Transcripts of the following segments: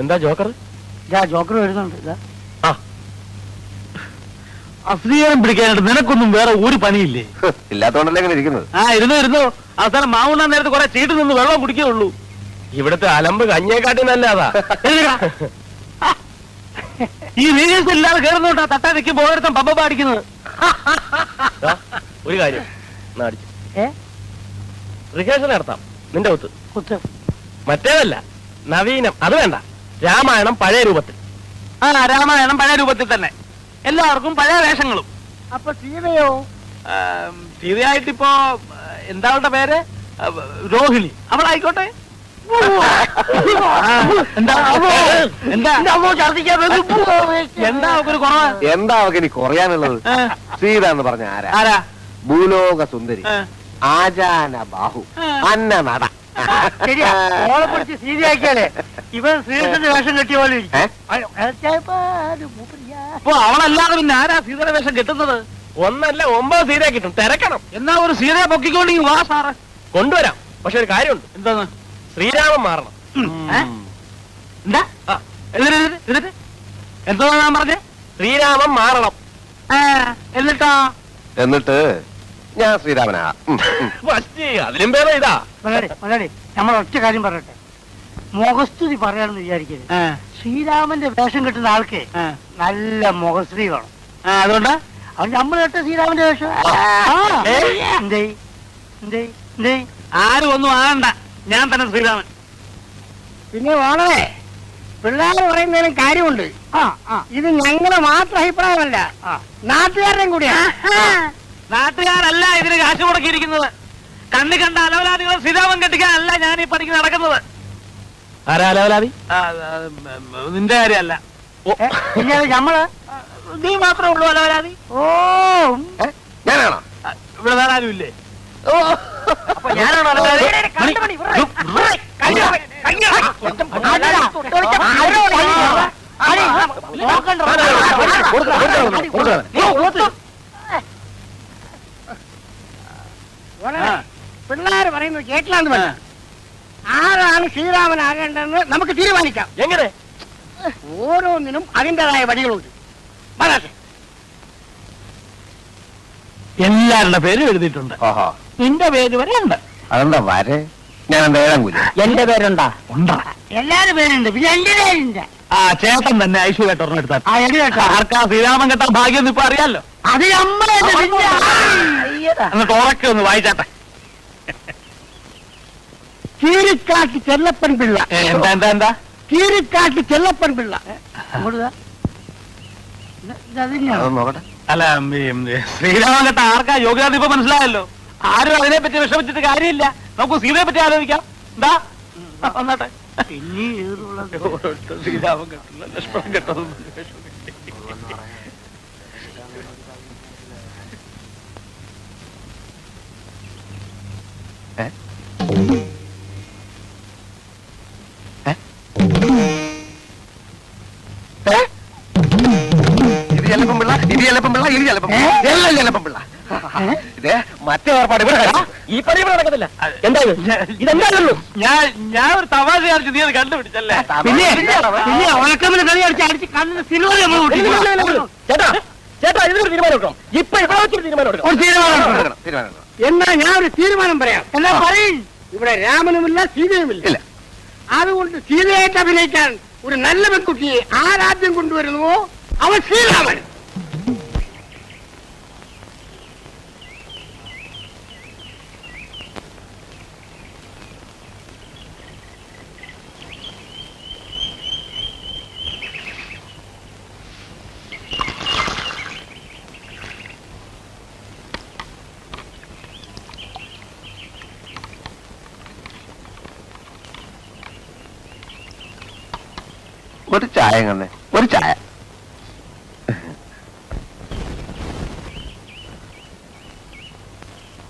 എന്താ ജോക്കർ? ഇതാ ജോക്കർ വരുന്നുണ്ട് ഇതാ. അശ്രീകരം പിടിക്കാനായിട്ട് നിനക്കൊന്നും വേറെ ഒരു പണിയില്ലേ? ഇല്ലാത്തോണ്ടല്ലേ ഇങ്ങനെ ഇരിക്കുന്നത്? ആ ഇരുന്നു ഇരുന്നു. അവസാനം മാവുണ്ണാൻ നേരത്തെ കുറെ ചീട്ട് നിന്ന് വെള്ളം കുടിക്കുകയുള്ളൂ ഇവിടത്തെ അലമ്പ് കഞ്ഞേക്കാട്ടി നല്ലതാ. ഈ റീൽസ് ഇല്ലാതെ കയറുന്നോട്ടാ തട്ടാ നിൽക്കുമ്പോ ഓരോരുത്തം പമ്പ പാടിക്കുന്നത് ദാ, ഒരു കാര്യം. റിഹേഴ്സൽ നടത്താം. നിന്റെ ഒത്ത് കുത്ത്. മറ്റേതല്ല നവീനം. അത് വേണ്ട. രാമായണം പഴയ രൂപത്തിൽ. ആ രാമായണം പഴയ രൂപത്തിൽ തന്നെ. എല്ലാവർക്കും പഴയ വേഷങ്ങളും. അപ്പൊ സീതയോ? സീതയായിട്ടിപ്പോ എന്താ അവളുടെ പേര്? രോഹിണി. അവളായിക്കോട്ടെ. ആയിക്കോട്ടെ എന്താ? എന്താ? എന്താ അവക്കൊരു കുറവ്? എന്താ അവക്ക് ഇനി കുറയാനുള്ളത് സീത എന്ന് പറഞ്ഞ ആരാ? ആരാ? ഭൂലോക സുന്ദരി ആചാന ബാഹു. അന്ന നട ശരിയാ ഓളെ പിടിച്ച് സീതയാക്കിയാലേ ഇവൻ ശ്രീകൃഷ്ണന്റെ വേഷം കെട്ടിയ പോലെ. അപ്പൊ അവളല്ലാതെ പിന്നെ ആരാ സീതയുടെ വേഷം കെട്ടുന്നത്? ഒന്നല്ല ഒമ്പത് സീതയെ കിട്ടും. തിരക്കണം. എന്നാ ഒരു സീതയെ പൊക്കിക്കൊണ്ടി വാ സാറ്. കൊണ്ടുവരാം. പക്ഷെ ഒരു കാര്യമുണ്ട്. എന്താന്ന്? ശ്രീരാമൻ മാറണം? എന്താ? എന്തോ ഞാൻ പറഞ്ഞേ? ശ്രീരാമൻ മാറണം. എന്നിട്ടോ? എന്നിട്ട് ഞാൻ ശ്രീരാമനാ. അതിലും പേരെ ഇതാ. നമ്മൾ ഒറ്റ കാര്യം പറയട്ടെ. മുഖസ്തുതി പറയാണെന്ന് വിചാരിക്കരുത്. ശ്രീരാമന്റെ വേഷം കിട്ടുന്ന ആൾക്ക് നല്ല മുഖസ്തുതി വേണം. ആ, അതുകൊണ്ട്? അവൻ നമ്മൾ കേട്ട ശ്രീരാമന്റെ വേഷം. ആരും ഒന്നും ആകണ്ട. ഞാൻ തന്നെ ശ്രീരാമൻ. പിന്നെ വേണേ. പിള്ളേർ പറയുന്നതിനും കാര്യമുണ്ട്. ആ ആ. ഇത് ഞങ്ങളെ മാത്രം അഭിപ്രായമല്ല. ആ. നാട്ടുകാരുടെയും കൂടിയാണ് നാട്ടുകാരല്ല ഇതിന് കാശ് മുടക്കിയിരിക്കുന്നത് കണ്ണി കണ്ട അലവലാദികളെ ശ്രീരാമൻ കെട്ടിക്കാനല്ല ഞാൻ ഈ പണിക്ക് നടക്കുന്നത് ആരാ അലവലാതി നിന്റെ കാര്യമല്ല ഞമ്മൾ നീ മാത്രമേ ഉള്ളൂ അലവലാതി ഓ? ഞാനാണോ ഇവിടെ വേറെ ഇല്ലേ അപ്പൊ ഞാനാണോ അലവലാതി? പിള്ളേർ പറയുന്നത് കേട്ടില്ലാന്ന് വേണ്ട ആരാണ് ശ്രീരാമനാകേണ്ടതെന്ന് നമുക്ക് തീരുമാനിക്കാം. എങ്ങനെ? ഓരോന്നിനും അതിന്റെതായ വഴികളുണ്ട്. വളരെ എല്ലാവരുടെ പേരും എഴുതിയിട്ടുണ്ട്. നിന്റെ പേര് വരെ ഉണ്ട്. അതെന്താ വരെ? ഞാൻ ഏഴാം കൂലി? എന്റെ പേരുണ്ടാ? ഉണ്ടാ? എല്ലാരും പേരുണ്ട് പിന്നെ എന്റെ പേരുണ്ട് ആ ചേട്ടൻ തന്നെ ഐശ്വര്യ ഒരെണ്ണം എടുത്താൽ കേട്ടോ ആർക്കാ ശ്രീരാമൻ കെട്ടാൻ ഭാഗ്യം ഇപ്പൊ അറിയാലോ? അത് നമ്മളെ അയ്യടാ. എന്നിട്ട് ഉറക്കെ ഒന്ന് വായിച്ചാട്ടെ. കീരിക്കാട്ട് ചെല്ലപ്പൻ പിള്ള. എന്താ എന്താ എന്താ? കീരിക്കാട്ട് ചെല്ലപ്പൻ പിള്ള. അല്ല ഈ, ഈ, ശ്രീരാമൻ കെട്ട ആർക്കാ യോഗ്യത ഇപ്പൊ മനസ്സിലായല്ലോ? ആരും അതിനെ പറ്റി വിഷമിച്ചിട്ട് കാര്യമില്ല. നമുക്ക് സീതയെ പറ്റി ആലോചിക്കാം. എന്താ? വന്നാട്ടെ? ശ്രീരാമൻ കെട്ടുള്ള ലക്ഷ്മണൻ കെട്ടതും ഏ? ഏ? ഏ? ഇത് ചെല്ലപ്പൻ പിള്ള ഇത് ചെല്ലപ്പൻ പിള്ള ഇത് പിള്ള. എല്ലാം ചെല്ലപ്പൻ പിള്ള. ഇത് മറ്റേ ഏർപ്പാട് ഇവിടെ കഴിഞ്ഞു. ഈ പണി ഇവിടെ നടക്കത്തില്ല. എന്താ ഇത് ഇതെന്താണല്ലോ ഞാൻ ഞാൻ ഒരു തമാശ കാണിച്ചു നീ അത് കണ്ടുപിടിച്ചല്ലേ? പിന്നെ പിന്നെ ഉണക്കമിന് കളി അടിച്ച് അടിച്ച് കണ്ണിന് സിൽവർ നമ്മൾ പൊട്ടിക്കും. ചേട്ടാ ചേട്ടാ ഇതിനൊരു തീരുമാനം എടുക്കണം. ഇപ്പൊ ഇവിടെ വെച്ചൊരു തീരുമാനം എടുക്കണം. ഒരു തീരുമാനം എടുക്കണം. തീരുമാനം. എന്നാ ഞാൻ ഒരു തീരുമാനം പറയാം. എന്നാ പറയും. ഇവിടെ രാമനുമില്ല സീതയുമില്ല. അതുകൊണ്ട് സീതയായിട്ട് അഭിനയിക്കാൻ ഒരു നല്ല പെൺകുട്ടിയെ ആരാദ്യം കൊണ്ടുവരുന്നുവോ? അവൻ ശ്രീരാമൻ. ഒരു ചായ കണ്ണേ ഒരു ചായ.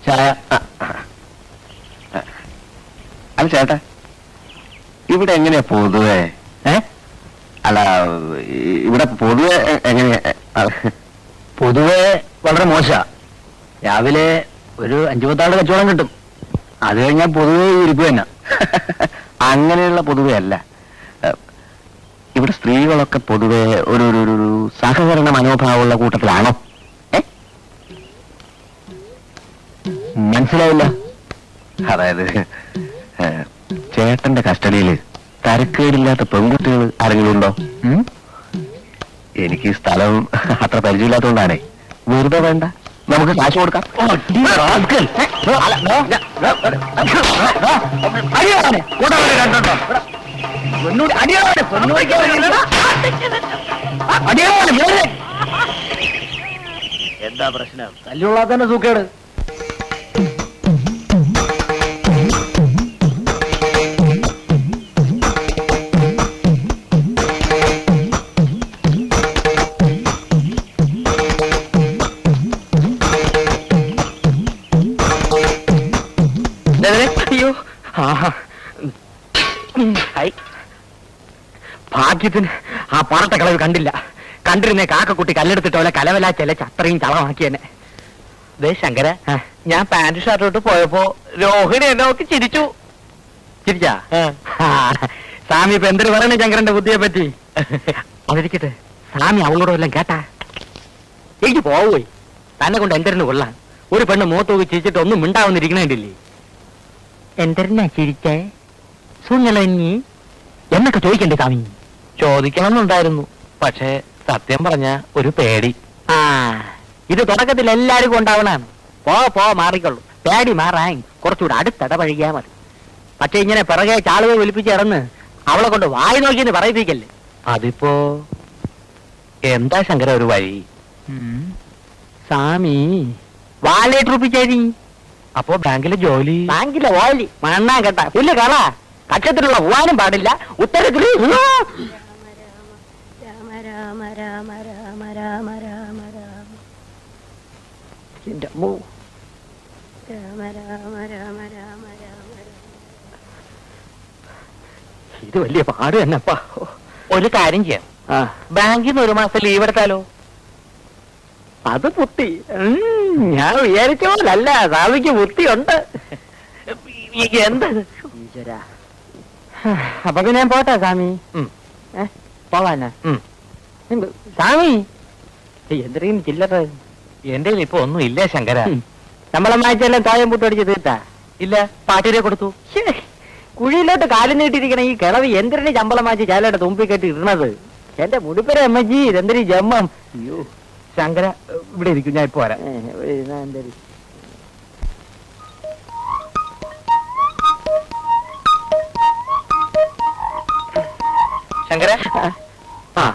ചായ. അല്ല ചേട്ടാ ഇവിടെ എങ്ങനെയാ പൊതുവെ? ഏ? അല്ല ഇവിടെ പൊതുവെ എങ്ങനെയാ? പൊതുവെ വളരെ മോശ. രാവിലെ ഒരു അഞ്ചു പത്താളുടെ കച്ചവടം കിട്ടും. അത് കഴിഞ്ഞാൽ പൊതുവെ ഇരിക്കുക തന്നെ. അങ്ങനെയുള്ള പൊതുവെ അല്ല. സ്ത്രീകളൊക്കെ പൊതുവെ ഒരു ഒരു സഹകരണ മനോഭാവമുള്ള കൂട്ടത്തിലാണോ? മനസ്സിലായില്ല അതായത് ചേട്ടന്റെ കസ്റ്റഡിയിൽ തരക്കേടില്ലാത്ത പെൺകുട്ടികൾ ആരെങ്കിലും ഉണ്ടോ? എനിക്ക് ഈ സ്ഥലം അത്ര പരിചയമില്ലാത്തതുകൊണ്ടാണേ വെറുതെ വേണ്ട നമുക്ക് കാശ് കൊടുക്കാം എന്താ പ്രശ്നം? തല്ലുള്ളാത്തന്നെ സൂക്കേട്. അയ്യോ. ആഹാ. ഭാഗ്യത്തിന് ആ പാറട്ട കളവ് കണ്ടില്ല. കണ്ടിരുന്നേ കാക്കക്കുട്ടി കല്ലെടുത്തിട്ട് പോലെ കലവല ചെലച്ച് അത്രയും ചളമാക്കി എന്നെ ദേ ശങ്കര ഞാൻ പാന്റ് ഷർട്ട് ഇട്ട് പോയപ്പോ രോഹിണി എന്നെ നോക്കി ചിരിച്ചു. ചിരിച്ചാ? ആ, സ്വാമി ഇപ്പൊ എന്തൊരു പറയണേ ശങ്കരന്റെ ബുദ്ധിയെ പറ്റി? അതിരിക്കട്ടെ സ്വാമി അവളോട് വല്ലതും കേട്ടാ? എനിക്ക് പോവുപോയി തന്നെ കൊണ്ട് എന്തിരുന്ന് കൊള്ളാം. ഒരു പെണ്ണ് മുഖത്ത് നോക്കി ചിരിച്ചിട്ട് ഒന്നും മിണ്ടാവുന്നിരിക്കണേണ്ടില്ലേ? എന്തരനാ ചിരിച്ചേ? സുഞ്ഞളഞ്ഞി എന്നൊക്കെ ചോദിക്കണ്ടേ സ്വാമി? ചോദിക്കണമെന്നുണ്ടായിരുന്നു. പക്ഷേ സത്യം പറഞ്ഞ ഒരു പേടി. ആ ഇത് തുടക്കത്തിൽ എല്ലാവർക്കും ഉണ്ടാവണാണ് പോ പോ മാറിക്കൊള്ളു. പേടി മാറാൻ കുറച്ചുകൂടെ അടുത്തിടപഴകിയാ മതി. പക്ഷെ ഇങ്ങനെ പിറകെ ചാളുകൾ വിളിപ്പിച്ച് ഇറന്ന് അവളെ കൊണ്ട് വായി നോക്കിയെന്ന് പറയിപ്പിക്കല്ലേ? അതിപ്പോ എന്താ ശങ്കര ഒരു വഴി? സ്വാമി വാലേറ്റ് റുപ്പിച്ചേരി അപ്പോ ബാങ്കിലെ ജോലി? ബാങ്കിലെ ജോലി. മണ്ണാ കേട്ട പുല്ല് കള കക്ഷത്തിലുള്ള പോവാനും പാടില്ല. ഉത്തരത്തിൽ രാമ രാമ രാമ രാമ രാമ. എന്റെ അമ്മോ. രാമ രാമ രാമ രാമ രാമ ഇത് വലിയ പാട് തന്നെപ്പാ. ഒരു കാര്യം ചെയ്യാം. ബാങ്കിൽ നിന്ന് ഒരു മാസം ലീവ് എടുത്താലോ? അത് പുത്തി ഉം, ഞാൻ വിചാരിച്ച പോലല്ല. സ്വാമിക്ക് ബുദ്ധിയുണ്ട്. എന്ത്? അപ്പൊ പിന്നെ ഞാൻ പോട്ടെ സ്വാമി. ഏ, പോവാനാ? സ്വാമി? എന്തെങ്കിലും ചില്ലറ. എന്റെ ഇപ്പൊ ഒന്നും ഇല്ല ശങ്കര. നമ്മളെ മാച്ചെല്ലാം തായം പൂട്ടടിച്ച് തീർത്താ. ഇല്ല പാട്ടിരെ കൊടുത്തു. കുഴിയിലോട്ട് കാലം നീട്ടിയിരിക്കണ ഈ കിളവ് എന്തിനും ശമ്പളം മാറ്റി ചാലയുടെ തുമ്പി കെട്ടി ഇടണത്? എന്റെ മുടിപ്പര അമ്മജി ഇതെന്തൊരു ജമ്മം. അയ്യോ ശങ്കര ഇവിടെ ഇരിക്കും ഞാൻ ഇപ്പൊ വരാം. ശങ്കര? ആ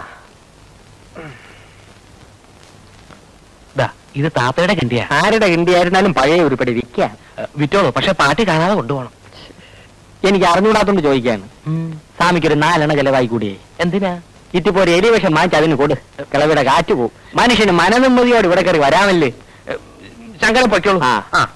ദാ, ഇത് താത്തയുടെ കിണ്ടിയാ. ആരുടെ കിണ്ടിയായിരുന്നാലും പഴയ ഉരുപ്പടി വിൽക്കാം. വിറ്റോളൂ പക്ഷെ പാട്ടി കാണാതെ കൊണ്ടുപോകണം. എനിക്ക് അറിഞ്ഞൂടാത്തോണ്ട് ചോദിക്കാണ്. സ്വാമിക്ക് ഒരു നാലെണ്ണ ചെലവായി കൂടിയേ. എന്തിനാ? ഇറ്റിപ്പോ ഒരു എലിവേഷം വാങ്ങിച്ച് അതിന് കൊടു. കിളവിടെ കാറ്റ് പോവും മനുഷ്യന് മനനിമ്മതിയോട് ഇവിടെ കയറി വരാമല്ലേ? ശങ്കരൻ പൊയ്ക്കോളൂ. ആ.